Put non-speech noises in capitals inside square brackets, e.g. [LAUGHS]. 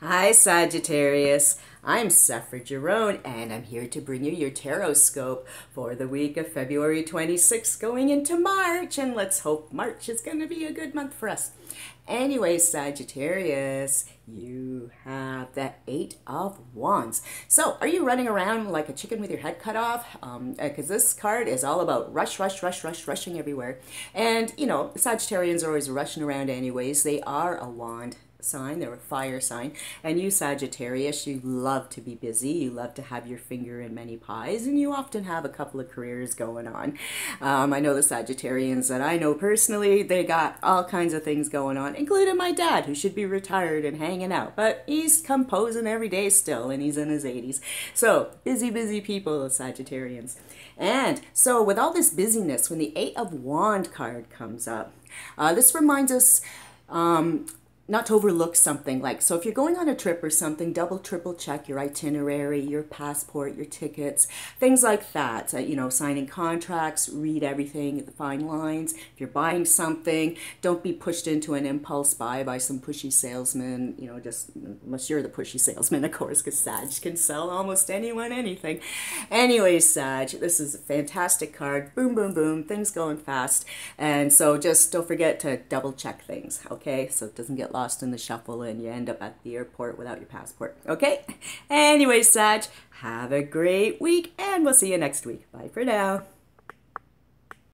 Hi, Sagittarius. I'm Sèphera Girón, and I'm here to bring you your tarot scope for the week of February 26th going into March. And let's hope March is going to be a good month for us. Anyway, Sagittarius, you have the Eight of Wands. So, are you running around like a chicken with your head cut off? Because um, this card is all about rush, rush, rush, rush, rushing everywhere. And, you know, Sagittarians are always rushing around anyways. They are a wand sign, they're a fire sign. And you, Sagittarius, you love to be busy, you love to have your finger in many pies, and you often have a couple of careers going on. Um, I know the Sagittarians that I know personally, they got all kinds of things going on, including my dad, who should be retired and hanging out, but he's composing every day still, and he's in his 80s. So, busy, busy people, the Sagittarians. And so, with all this busyness, when the Eight of Wand card comes up, uh, this reminds us um, not to overlook something like so if you're going on a trip or something double triple check your itinerary your passport your tickets things like that uh, you know signing contracts read everything the fine lines. If you're buying something don't be pushed into an impulse buy by some pushy salesman you know just unless you're the pushy salesman of course because sag can sell almost anyone anything. Anyways sag this is a fantastic card. Boom boom boom things going fast. And so just don't forget to double check things okay? So it doesn't get lost in the shuffle and you end up at the airport without your passport. Okay? [LAUGHS] Anyway, Sag, have a great week and we'll see you next week. Bye for now.